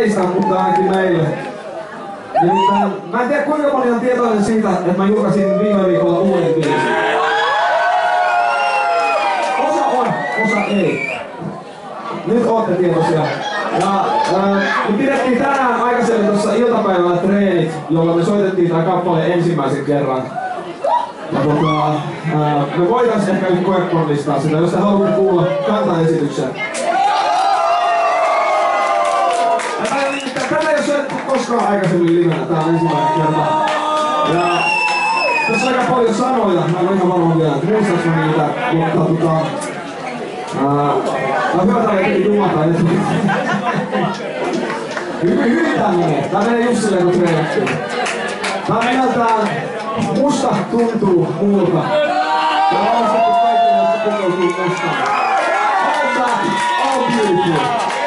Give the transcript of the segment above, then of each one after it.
teistä, mutta ainakin meille. Nimittäin, mä en tiedä kuinka moni on tietoinen siitä, että mä julkaisin viime viikolla uuden biisin. Osa on, osa ei. Nyt ootte tietoisia. Ja äh, me pidettiin tänään aikaisemmin tuossa iltapäivällä treenit, jolla me soitettiin tämä kappale ensimmäisen kerran. Ja tota, äh, me voitais ehkä nyt koekornistaa sitä, jos te haluatte kuulla kantaesityksen. Koskaan aikaisemmin livenä, tää on ensimmäinen kerta. Ja tässä on aika paljon sanoja, mä en ole ihan varma vielä, että muistaaks mä niitä, mutta tota... Mä täällä jotenkin jumata etukäteen. Hyvin, hyvin tää menee. Tää menee Jussille kun treenattiin. Tää nimeltään Musta tuntuu muulta. Ja varmasti kaikille, jotka pukeutuu mustaan. All that, all beautiful.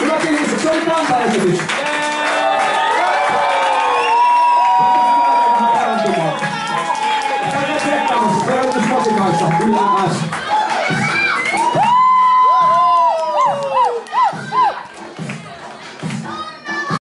Hyvä fiilis, se oli kantaesitys. Kantaesitys. Kantaesitys. Kantaesitys. Kantaesitys. Kantaesitys. Kantaesitys.